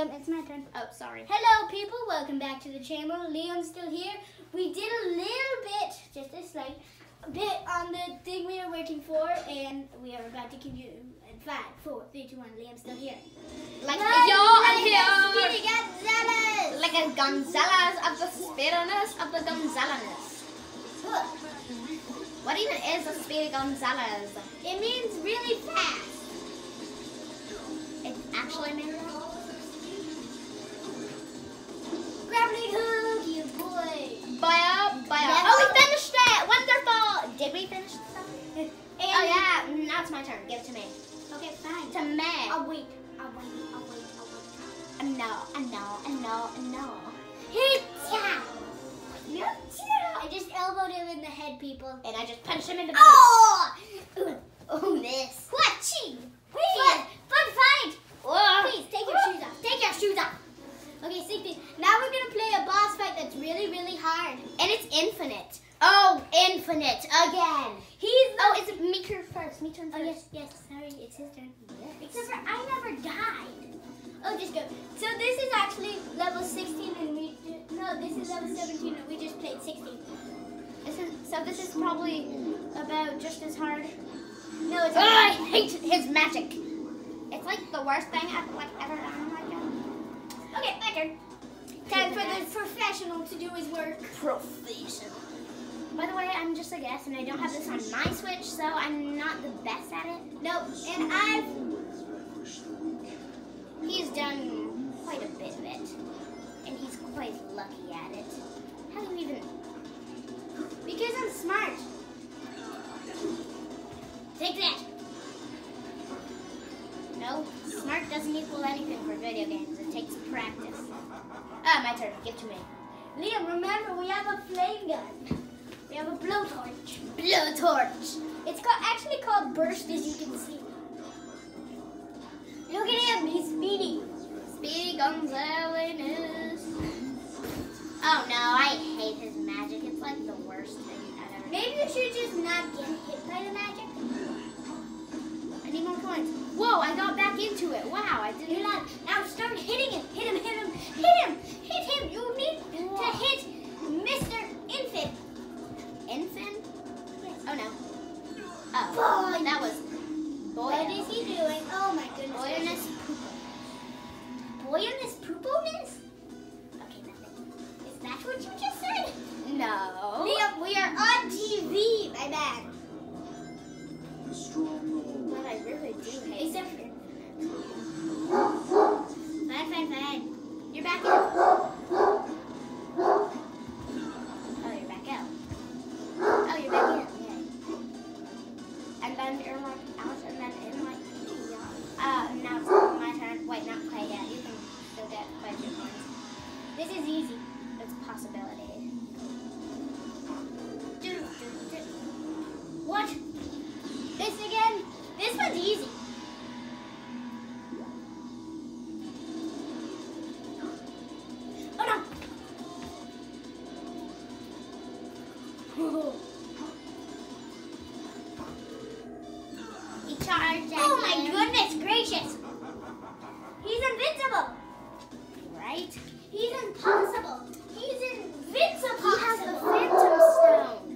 Liam, it's my turn. Oh, sorry. Hello, people. Welcome back to the channel. Liam's still here. We did a little bit, just a slight bit on the thing we are working for, and we are about to continue. In five, four, three, two, one. Liam's still here. Like yo, I'm like here. Gonzales. Like a Gonzales of the spiritness of the Gonzales. What even is a Speedy Gonzales? It means really fast. It actually means know, I know, I know, I know. I just elbowed him in the head, people. And I just punched him in the oh! face. Oh! Oh, this. What? Please! Fun fight! Whoa. Please, take your shoes off. Take your shoes off. Okay, 16. Now we're gonna play a boss fight that's really, really hard. And it's infinite. Oh, infinite again. He's. Oh, it's me turn first. Me turn oh, first. Oh, yes, yes. Sorry, it's his turn. Except for I never died. Level 16 and we... No, this is level 17 and we just played 16. This is, so this is probably about just as hard. No, it's Oh, I hate his magic. It's like the worst thing I've like ever done. Okay, my turn. Time for the professional to do his work. professional. By the way, I'm just a guest, and I don't have this on my Switch, so I'm not the best at it. Nope, and I've... He's done quite a bit of it, and he's quite lucky at it. How do you even? Because I'm smart. Take that. No, smart doesn't equal anything for video games. It takes practice. Ah, my turn. Give to me. Liam, remember, we have a flame gun. We have a blowtorch. Blowtorch. It's called, actually called Burst, as you can see. Look at him, he's speedy. Whoa, I got back into it. Wow, I didn't. not. Now start hitting him. Hit him, hit him, hit him, hit him. You need to hit Mr. Infant. Infant? Yes. Oh no. Oh, Boy. that was boy. What is he doing? Oh my goodness. Boyness. Boyness pooponess? Okay, nothing. Is that what you just said? No. We are on TV. My bad. But I really do hate Except. Fine, fine, fine. You're back in. Oh, you're back out. Oh, you're back in. Yay. And then you're like out, and then in like. Uh, now it's my turn. Wait, not quite yet. You can still get quite a few points. This is easy. It's a possibility. Charged. Oh my goodness gracious! He's invincible! Right? He's impossible! He's invincible! He has the Phantom Stone.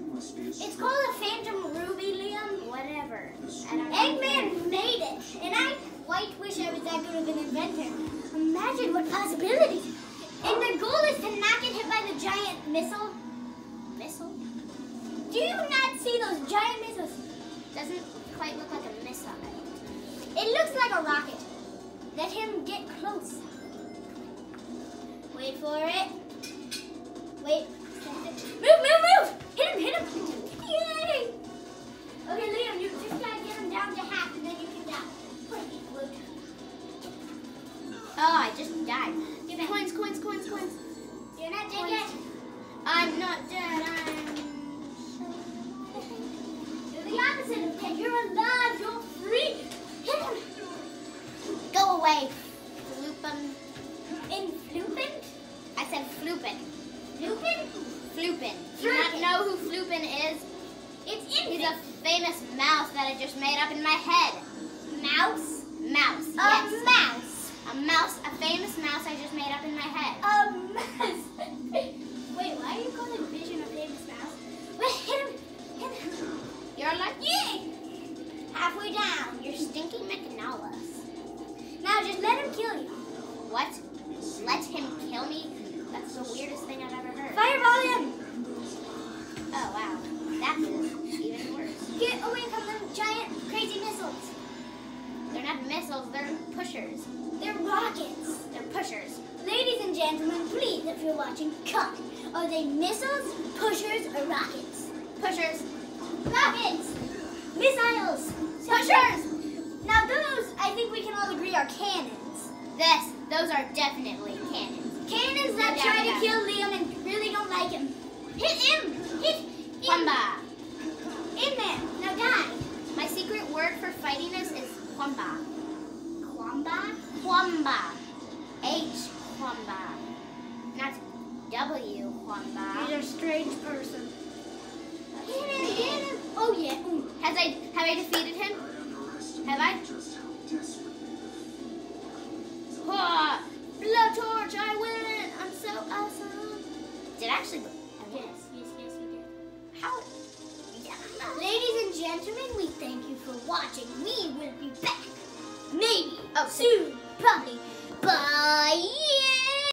It's called a Phantom Ruby, Liam. Whatever. Eggman made it, and I quite wish I was that good of an inventor. Imagine what possibilities! And the goal is to not get hit by the giant missile. Missile? Do you not see those giant missiles? Doesn't quite look like a missile. It looks like a rocket. Let him get close. Wait for it. Wait. Move, move, move! Hit him, hit him! Yay! Okay, Liam, you just gotta get him down to half and then you can die. Oh, I just died. Give me coins, coins, coins, coins. You're not dead yet. I'm not dead. I'm. You're alive, you're free. Him. Go away, Flupin. In Flupin? I said Flupin. Flupin? Flupin. Do not know who Flupin is? It's in He's a famous mouse that I just made up in my head. Mouse? Mouse. A mouse. A mouse, a famous mouse I just made up in my head. A mouse. Wait, why are you calling halfway down, your stinking Mechanolas. Now just let him kill you. What? Let him kill me? That's the weirdest thing I've ever heard. Fireball him! Oh, wow. That is even worse. Get away from them giant, crazy missiles. They're not missiles, they're pushers. They're rockets. They're pushers. Ladies and gentlemen, please, if you're watching, come. Are they missiles, pushers, or rockets? Pushers. Rockets! Missiles! Pushers. Now those, I think we can all agree, are cannons. This. Those are definitely cannons. Cannons that Yeah, try yeah. to kill Liam and really don't like him. Hit him! Hit him! Kwamba. In there! Now die! My secret word for fighting us is kwamba. Kwamba? Kwamba. H. Kwamba. Not W. Kwamba. You're a strange person. Get him! Get him! Oh yeah. Ooh. Has I have I defeated him? Have I? Huh. Blowtorch, I win! I'm so awesome. Did I actually? Yes, yes, yes, we did. How? Yeah. Ladies and gentlemen, we thank you for watching. We will be back. Maybe. Oh, soon. Probably. Bye.